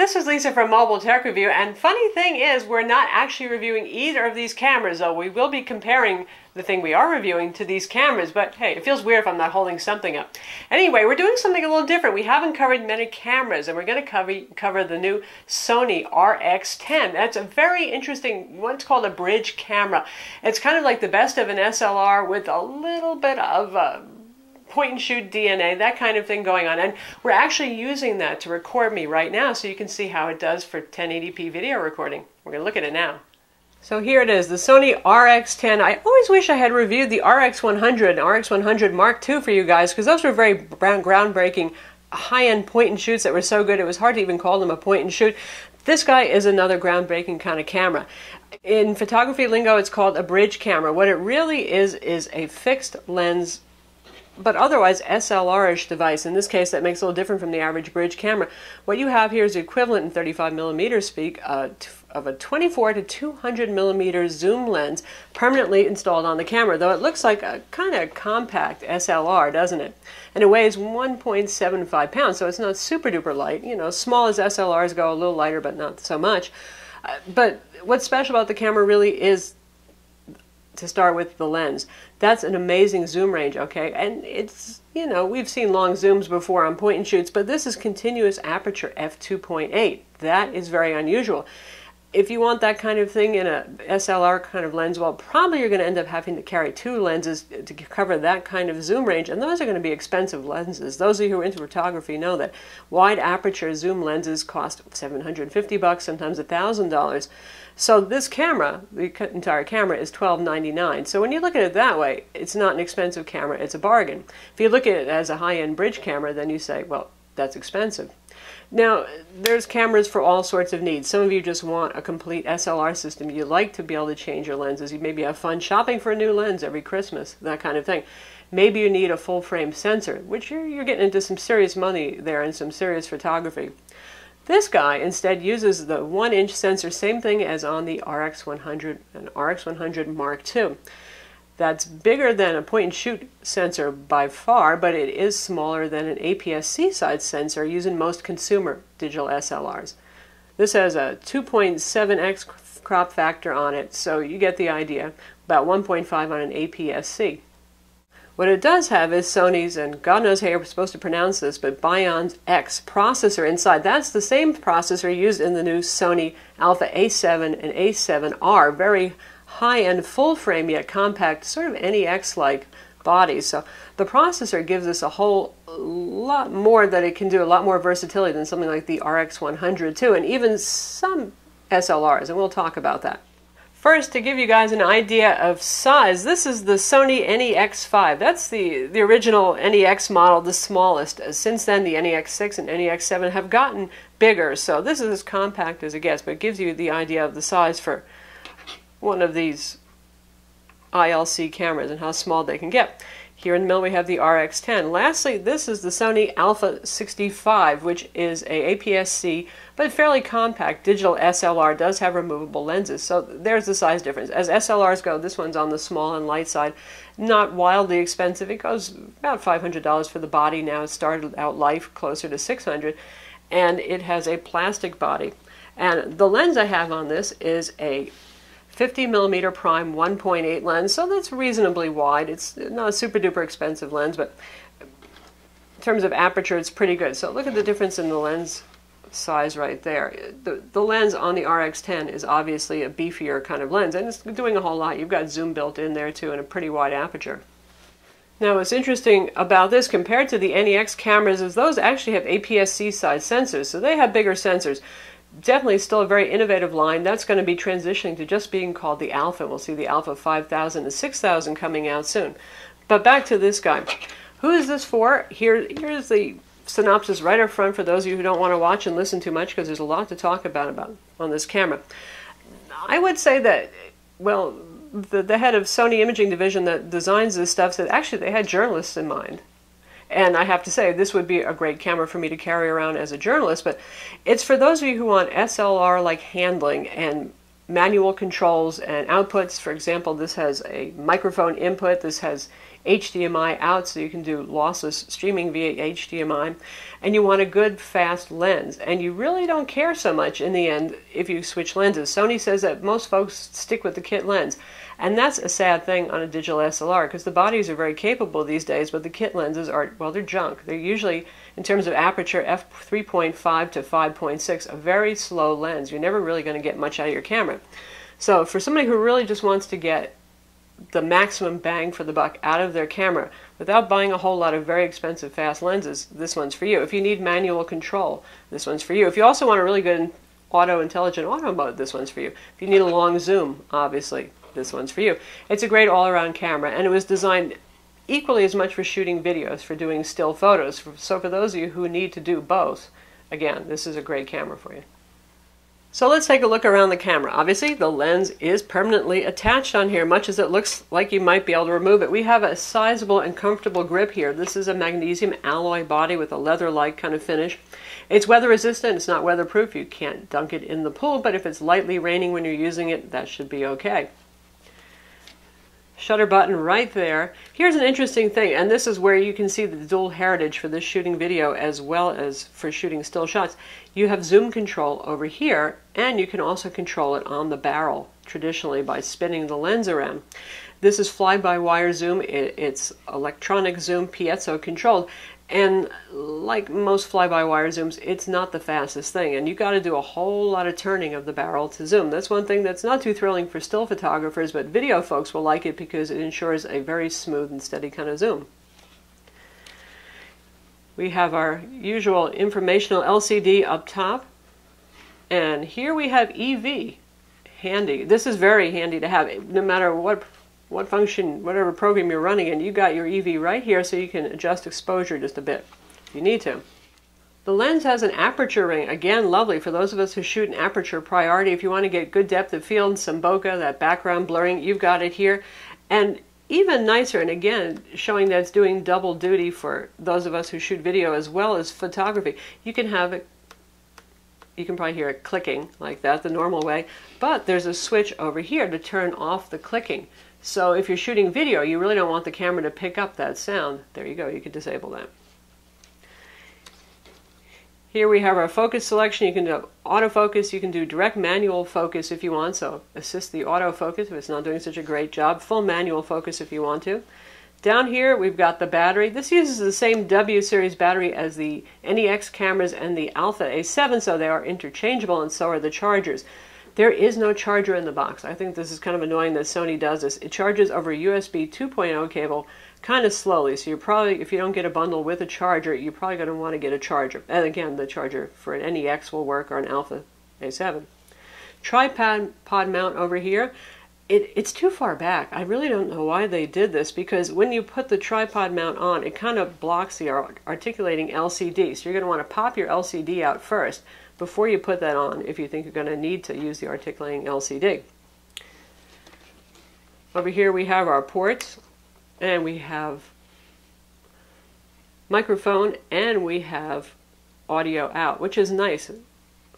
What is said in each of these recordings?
This is Lisa from Mobile Tech Review, and funny thing is, we're not actually reviewing either of these cameras, though we will be comparing the thing we are reviewing to these cameras, but hey, it feels weird if I'm not holding something up. Anyway, we're doing something a little different. We haven't covered many cameras, and we're going to cover, cover the new Sony RX10. That's a very interesting, what's called a bridge camera. It's kind of like the best of an SLR with a little bit of uh, point and shoot DNA, that kind of thing going on. And we're actually using that to record me right now so you can see how it does for 1080p video recording. We're going to look at it now. So here it is, the Sony RX10. I always wish I had reviewed the RX100 and RX100 Mark II for you guys because those were very groundbreaking high-end point and shoots that were so good it was hard to even call them a point and shoot. This guy is another groundbreaking kind of camera. In photography lingo, it's called a bridge camera. What it really is is a fixed lens but otherwise SLR-ish device. In this case, that makes a little different from the average bridge camera. What you have here is the equivalent in 35 millimeter speak uh, of a 24 to 200 millimeter zoom lens permanently installed on the camera, though it looks like a kind of compact SLR, doesn't it? And it weighs 1.75 pounds, so it's not super duper light. You know, small as SLRs go, a little lighter, but not so much. Uh, but what's special about the camera really is to start with the lens. That's an amazing zoom range, okay? And it's, you know, we've seen long zooms before on point and shoots, but this is continuous aperture f2.8. That is very unusual. If you want that kind of thing in a SLR kind of lens, well, probably you're going to end up having to carry two lenses to cover that kind of zoom range, and those are going to be expensive lenses. Those of you who are into photography know that wide aperture zoom lenses cost 750 bucks, sometimes $1,000. So this camera, the entire camera, is $12.99. So when you look at it that way, it's not an expensive camera, it's a bargain. If you look at it as a high-end bridge camera, then you say, well, that's expensive. Now, there's cameras for all sorts of needs. Some of you just want a complete SLR system. You like to be able to change your lenses. You maybe have fun shopping for a new lens every Christmas, that kind of thing. Maybe you need a full frame sensor, which you're, you're getting into some serious money there and some serious photography. This guy instead uses the 1 inch sensor, same thing as on the RX100 and RX100 Mark II. That's bigger than a point and shoot sensor by far, but it is smaller than an APS-C size sensor used in most consumer digital SLRs. This has a 2.7x crop factor on it, so you get the idea, about 1.5 on an APS-C. What it does have is Sony's, and God knows how you're supposed to pronounce this, but Bionz X processor inside. That's the same processor used in the new Sony Alpha A7 and A7R. Very high-end, full-frame yet compact, sort of NEX-like bodies. So the processor gives us a whole lot more that it can do, a lot more versatility than something like the RX100 too, and even some SLRs, and we'll talk about that. First, to give you guys an idea of size, this is the Sony NEX5. That's the, the original NEX model, the smallest. Uh, since then, the NEX6 and NEX7 have gotten bigger, so this is as compact as it gets, but it gives you the idea of the size for one of these ILC cameras and how small they can get. Here in the middle we have the RX10. Lastly, this is the Sony Alpha 65, which is a APS-C, but fairly compact digital SLR, does have removable lenses. So there's the size difference. As SLRs go, this one's on the small and light side. Not wildly expensive. It goes about $500 for the body now. It started out life closer to 600 and it has a plastic body. And the lens I have on this is a 50 millimeter prime 1.8 lens, so that's reasonably wide. It's not a super duper expensive lens, but in terms of aperture, it's pretty good. So look at the difference in the lens size right there. The, the lens on the RX10 is obviously a beefier kind of lens, and it's doing a whole lot. You've got zoom built in there too, and a pretty wide aperture. Now, what's interesting about this compared to the NEX cameras is those actually have APS-C size sensors, so they have bigger sensors definitely still a very innovative line. That's going to be transitioning to just being called the Alpha. We'll see the Alpha 5000 and 6000 coming out soon. But back to this guy. Who is this for? Here, here's the synopsis right up front for those of you who don't want to watch and listen too much because there's a lot to talk about, about on this camera. I would say that, well, the, the head of Sony Imaging Division that designs this stuff said actually they had journalists in mind. And I have to say, this would be a great camera for me to carry around as a journalist, but it's for those of you who want SLR like handling and manual controls and outputs. For example, this has a microphone input. This has HDMI out, so you can do lossless streaming via HDMI. And you want a good, fast lens. And you really don't care so much in the end if you switch lenses. Sony says that most folks stick with the kit lens. And that's a sad thing on a digital SLR because the bodies are very capable these days, but the kit lenses are, well, they're junk. They're usually, in terms of aperture, f3.5 to 5.6, a very slow lens. You're never really going to get much out of your camera. So for somebody who really just wants to get the maximum bang for the buck out of their camera without buying a whole lot of very expensive fast lenses, this one's for you. If you need manual control, this one's for you. If you also want a really good auto intelligent auto mode, this one's for you. If you need a long zoom, obviously, this one's for you. It's a great all-around camera, and it was designed equally as much for shooting videos, for doing still photos. So for those of you who need to do both, again, this is a great camera for you. So let's take a look around the camera. Obviously, the lens is permanently attached on here, much as it looks like you might be able to remove it. We have a sizable and comfortable grip here. This is a magnesium alloy body with a leather-like kind of finish. It's weather resistant, it's not weatherproof. You can't dunk it in the pool, but if it's lightly raining when you're using it, that should be okay shutter button right there. Here's an interesting thing, and this is where you can see the dual heritage for this shooting video as well as for shooting still shots. You have zoom control over here, and you can also control it on the barrel, traditionally by spinning the lens around. This is fly-by-wire zoom. It's electronic zoom, piezo controlled, and like most fly-by-wire zooms, it's not the fastest thing, and you've got to do a whole lot of turning of the barrel to zoom. That's one thing that's not too thrilling for still photographers, but video folks will like it because it ensures a very smooth and steady kind of zoom. We have our usual informational LCD up top, and here we have EV handy. This is very handy to have, no matter what what function, whatever program you're running in, you got your EV right here so you can adjust exposure just a bit if you need to. The lens has an aperture ring. Again, lovely for those of us who shoot an aperture priority. If you want to get good depth of field, some bokeh, that background blurring, you've got it here. And even nicer, and again, showing that it's doing double duty for those of us who shoot video as well as photography. You can have it, you can probably hear it clicking like that, the normal way, but there's a switch over here to turn off the clicking. So if you're shooting video, you really don't want the camera to pick up that sound. There you go, you can disable that. Here we have our focus selection. You can do autofocus, you can do direct manual focus if you want, so assist the autofocus if it's not doing such a great job. Full manual focus if you want to. Down here we've got the battery. This uses the same W series battery as the NEX cameras and the Alpha A7, so they are interchangeable and so are the chargers. There is no charger in the box. I think this is kind of annoying that Sony does this. It charges over a USB 2.0 cable kind of slowly. So you're probably, if you don't get a bundle with a charger, you're probably going to want to get a charger. And again, the charger for an NEX will work or an Alpha A7. Tripod pod mount over here. It, it's too far back. I really don't know why they did this because when you put the tripod mount on, it kind of blocks the articulating LCD. So you're going to want to pop your LCD out first before you put that on if you think you're going to need to use the articulating LCD. Over here we have our ports and we have microphone and we have audio out, which is nice.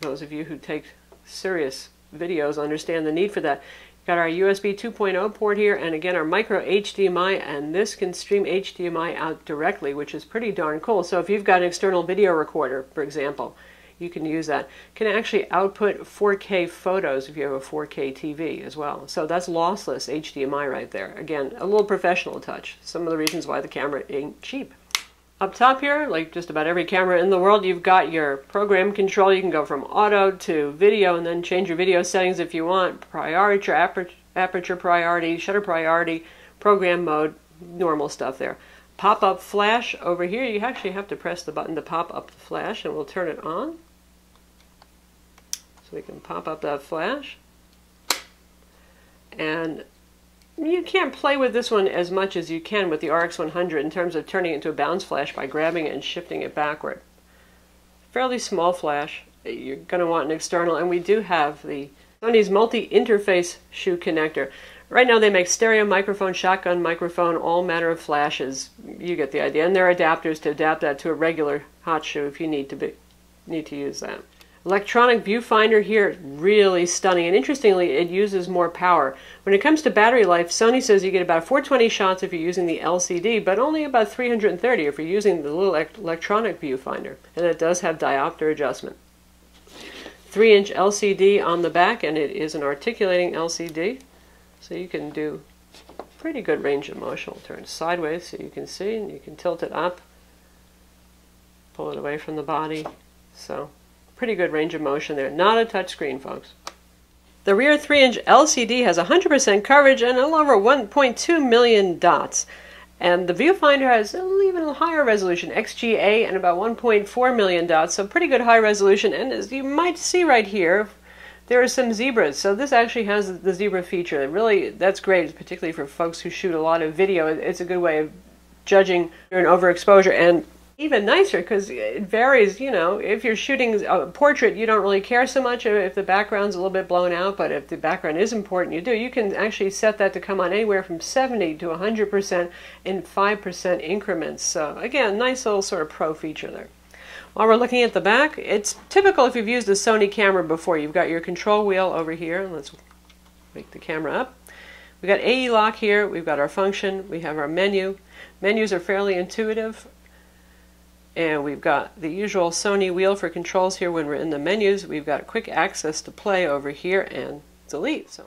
Those of you who take serious videos understand the need for that. Got our USB 2.0 port here, and again our micro HDMI, and this can stream HDMI out directly, which is pretty darn cool. So if you've got an external video recorder, for example, you can use that. Can actually output 4K photos if you have a 4K TV as well. So that's lossless HDMI right there. Again, a little professional touch. Some of the reasons why the camera ain't cheap. Up top here, like just about every camera in the world, you've got your program control. You can go from auto to video and then change your video settings if you want. Priority, aperture, aperture priority, shutter priority, program mode, normal stuff there pop-up flash over here you actually have to press the button to pop up the flash and we'll turn it on so we can pop up that flash. And you can't play with this one as much as you can with the RX100 in terms of turning it into a bounce flash by grabbing it and shifting it backward. Fairly small flash. You're going to want an external, and we do have the Sony's multi-interface shoe connector. Right now they make stereo microphone, shotgun microphone, all manner of flashes. You get the idea. And there are adapters to adapt that to a regular hot shoe if you need to be need to use that. Electronic viewfinder here, really stunning. And interestingly, it uses more power. When it comes to battery life, Sony says you get about 420 shots if you're using the LCD, but only about 330 if you're using the little electronic viewfinder. And it does have diopter adjustment. 3 inch LCD on the back, and it is an articulating LCD. So you can do pretty good range of motion. We'll turn sideways so you can see, and you can tilt it up, pull it away from the body. So pretty good range of motion there. Not a touch screen, folks. The rear 3-inch LCD has 100% coverage and a little over 1.2 million dots. And the viewfinder has an even higher resolution, XGA, and about 1.4 million dots, so pretty good high resolution. And as you might see right here, there are some zebras. So this actually has the zebra feature. Really, that's great, particularly for folks who shoot a lot of video. It's a good way of judging an overexposure. And even nicer because it varies. You know, if you're shooting a portrait, you don't really care so much if the background's a little bit blown out, but if the background is important, you do. You can actually set that to come on anywhere from 70 to 100% in 5% increments. So, again, nice little sort of pro feature there. While we're looking at the back, it's typical if you've used a Sony camera before. You've got your control wheel over here. Let's wake the camera up. We've got AE lock here. We've got our function. We have our menu. Menus are fairly intuitive. And we've got the usual Sony wheel for controls here when we're in the menus. We've got quick access to play over here and delete. So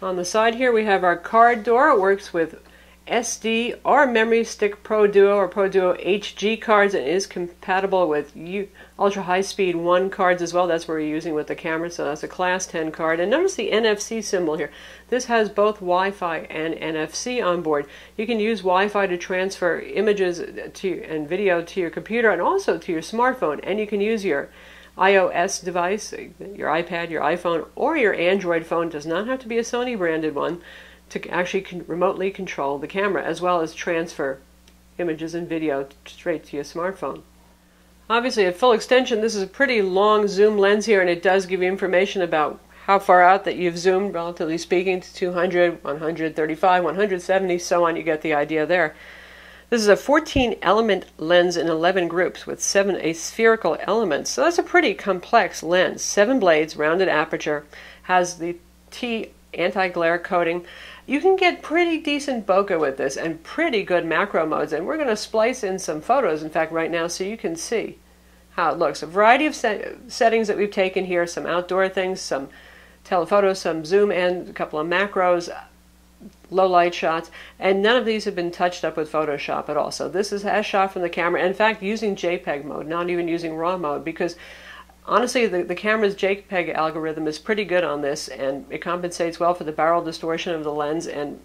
on the side here we have our card door. It works with SD or Memory Stick Pro Duo or Pro Duo HG cards and is compatible with U ultra high speed 1 cards as well. That's what we're using with the camera, so that's a class 10 card. And notice the NFC symbol here. This has both Wi Fi and NFC on board. You can use Wi Fi to transfer images to and video to your computer and also to your smartphone. And you can use your iOS device, your iPad, your iPhone, or your Android phone. It does not have to be a Sony branded one to actually con remotely control the camera as well as transfer images and video straight to your smartphone. Obviously at full extension this is a pretty long zoom lens here and it does give you information about how far out that you've zoomed relatively speaking to 200, 135, 170, so on. You get the idea there. This is a 14 element lens in 11 groups with seven aspherical elements. So that's a pretty complex lens. Seven blades, rounded aperture, has the T anti-glare coating. You can get pretty decent bokeh with this and pretty good macro modes. And we're going to splice in some photos, in fact, right now so you can see how it looks. A variety of set settings that we've taken here, some outdoor things, some telephoto, some zoom in, a couple of macros, low light shots, and none of these have been touched up with Photoshop at all. So this is as shot from the camera. In fact, using JPEG mode, not even using RAW mode, because honestly, the, the camera's JPEG algorithm is pretty good on this, and it compensates well for the barrel distortion of the lens. And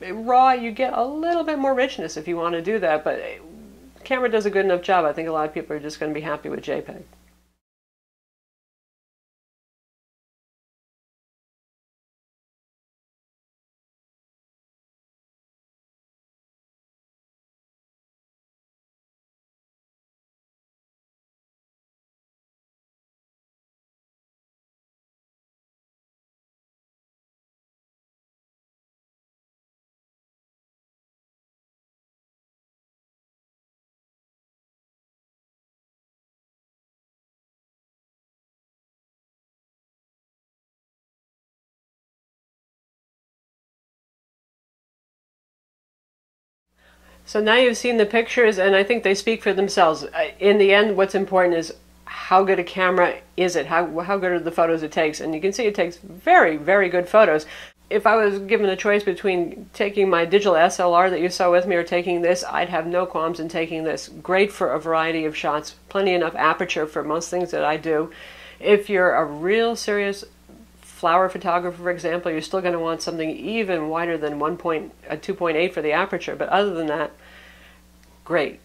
RAW, you get a little bit more richness if you want to do that, but eh, camera does a good enough job. I think a lot of people are just going to be happy with JPEG. So now you've seen the pictures, and I think they speak for themselves. In the end, what's important is how good a camera is it? How, how good are the photos it takes? And you can see it takes very, very good photos. If I was given a choice between taking my digital SLR that you saw with me or taking this, I'd have no qualms in taking this. Great for a variety of shots, plenty enough aperture for most things that I do. If you're a real serious flower photographer, for example, you're still going to want something even wider than 1 point, uh, 2.8 for the aperture. But other than that, great.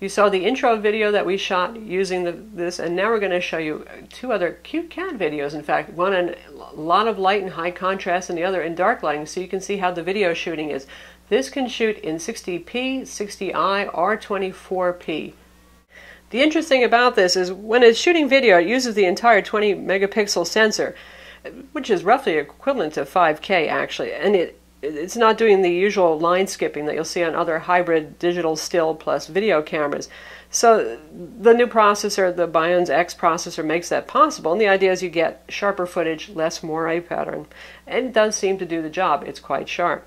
You saw the intro video that we shot using the, this, and now we're going to show you two other cute cat videos. In fact, one in a lot of light and high contrast, and the other in dark lighting, so you can see how the video shooting is. This can shoot in 60p, 60i, or 24p. The interesting about this is when it's shooting video, it uses the entire 20 megapixel sensor which is roughly equivalent to 5K actually, and it it's not doing the usual line skipping that you'll see on other hybrid digital still plus video cameras. So the new processor, the Bionz X processor, makes that possible. And the idea is you get sharper footage, less moire pattern. And it does seem to do the job. It's quite sharp.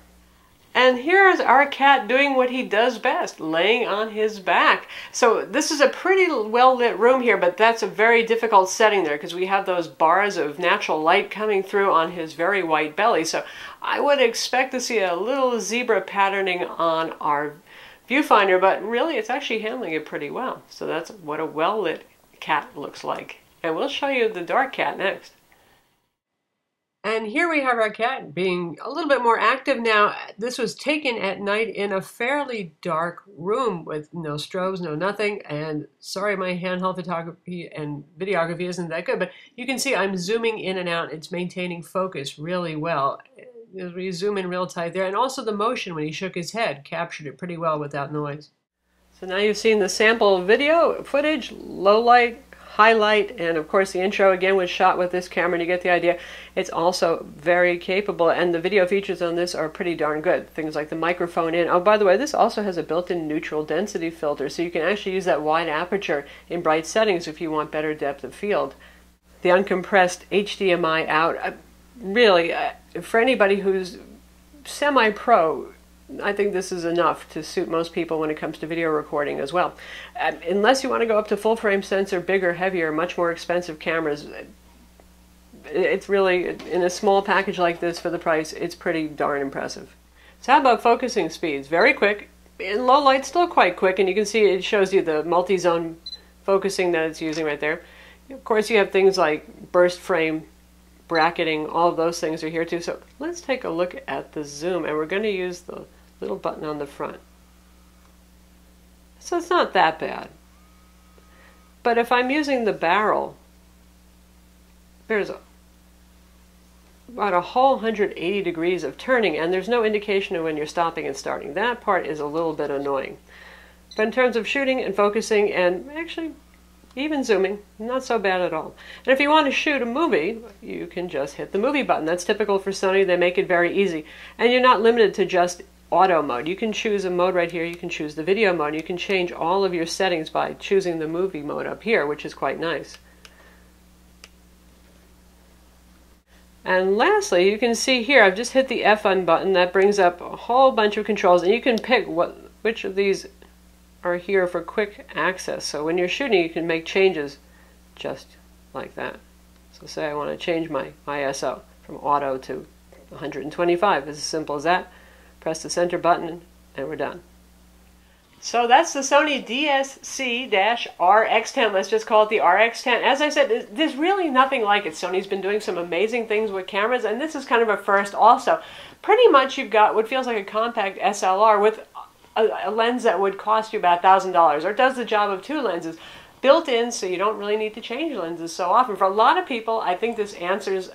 And here's our cat doing what he does best, laying on his back. So this is a pretty well lit room here, but that's a very difficult setting there because we have those bars of natural light coming through on his very white belly. So I would expect to see a little zebra patterning on our viewfinder, but really it's actually handling it pretty well. So that's what a well lit cat looks like. And we'll show you the dark cat next. And here we have our cat being a little bit more active now. This was taken at night in a fairly dark room with no strobes, no nothing. And sorry, my handheld photography and videography isn't that good, but you can see I'm zooming in and out. It's maintaining focus really well. We zoom in real tight there. And also the motion when he shook his head captured it pretty well without noise. So now you've seen the sample video footage, low light, highlight, and of course the intro again was shot with this camera and you get the idea. It's also very capable and the video features on this are pretty darn good. Things like the microphone in. Oh, by the way, this also has a built-in neutral density filter so you can actually use that wide aperture in bright settings if you want better depth of field. The uncompressed HDMI out, uh, really, uh, for anybody who's semi-pro, I think this is enough to suit most people when it comes to video recording as well. Um, unless you want to go up to full frame sensor, bigger, heavier, much more expensive cameras, it's really, in a small package like this for the price, it's pretty darn impressive. So how about focusing speeds? Very quick. In low light, still quite quick, and you can see it shows you the multi-zone focusing that it's using right there. Of course, you have things like burst frame, bracketing, all of those things are here too. So let's take a look at the zoom, and we're going to use the little button on the front. So it's not that bad. But if I'm using the barrel, there's about a whole 180 degrees of turning, and there's no indication of when you're stopping and starting. That part is a little bit annoying. But in terms of shooting and focusing and actually even zooming, not so bad at all. And if you want to shoot a movie, you can just hit the movie button. That's typical for Sony. They make it very easy. And you're not limited to just auto mode. You can choose a mode right here. You can choose the video mode. You can change all of your settings by choosing the movie mode up here, which is quite nice. And lastly, you can see here, I've just hit the F1 button. That brings up a whole bunch of controls, and you can pick what which of these are here for quick access. So when you're shooting, you can make changes just like that. So say I want to change my ISO from auto to 125. It's as simple as that press the center button, and we're done. So that's the Sony DSC-RX10. Let's just call it the RX10. As I said, there's really nothing like it. Sony's been doing some amazing things with cameras, and this is kind of a first also. Pretty much you've got what feels like a compact SLR with a, a lens that would cost you about $1,000, or does the job of two lenses built in so you don't really need to change lenses so often. For a lot of people, I think this answers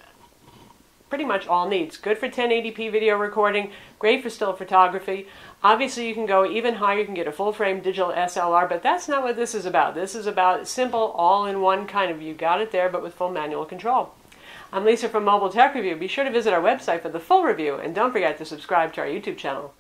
pretty much all needs. Good for 1080p video recording, great for still photography. Obviously, you can go even higher, you can get a full frame digital SLR, but that's not what this is about. This is about simple, all in one kind of you got it there, but with full manual control. I'm Lisa from Mobile Tech Review. Be sure to visit our website for the full review, and don't forget to subscribe to our YouTube channel.